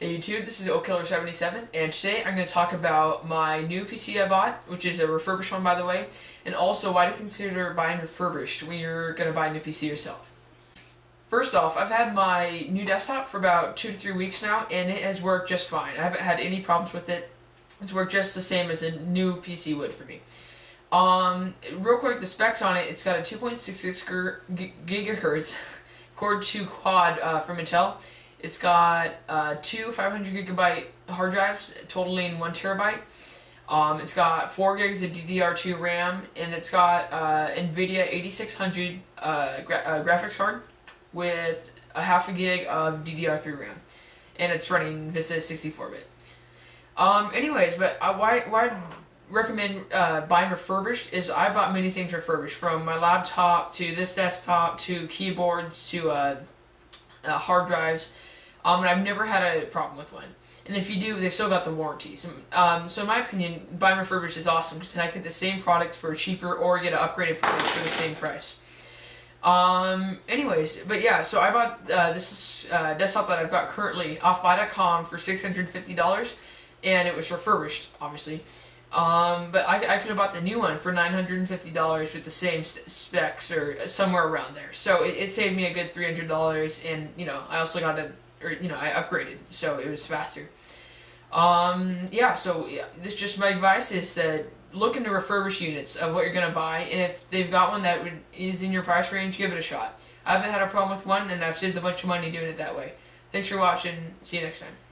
Hey YouTube, this is OakKiller77, and today I'm going to talk about my new PC I bought, which is a refurbished one by the way, and also why to consider buying refurbished when you're going to buy a new PC yourself. First off, I've had my new desktop for about two to three weeks now, and it has worked just fine. I haven't had any problems with it. It's worked just the same as a new PC would for me. Um, real quick, the specs on it, it's got a 2.66 gigahertz Core 2 quad uh, from Intel. It's got uh, two 500 gigabyte hard drives, totaling one terabyte. Um, it's got four gigs of DDR2 RAM, and it's got uh, NVIDIA 8600 uh, gra uh, graphics card with a half a gig of DDR3 RAM, and it's running Vista 64-bit. Um, anyways, but uh, why why I'd recommend uh, buying refurbished is I bought many things refurbished, from my laptop to this desktop to keyboards to uh, hard drives. Um, and I've never had a problem with one. And if you do, they've still got the warranties. Um, so in my opinion, buying refurbished is awesome because I get the same product for cheaper or get an upgraded product for the same price. Um, anyways, but yeah, so I bought uh, this uh, desktop that I've got currently off buy.com for $650 and it was refurbished, obviously. Um, but I, I could have bought the new one for $950 with the same specs or somewhere around there. So it, it saved me a good $300 and, you know, I also got a or you know, I upgraded, so it was faster. Um, yeah, so yeah, this just my advice is that look into refurbished units of what you're gonna buy, and if they've got one that would, is in your price range, give it a shot. I haven't had a problem with one, and I've saved a bunch of money doing it that way. Thanks for watching. See you next time.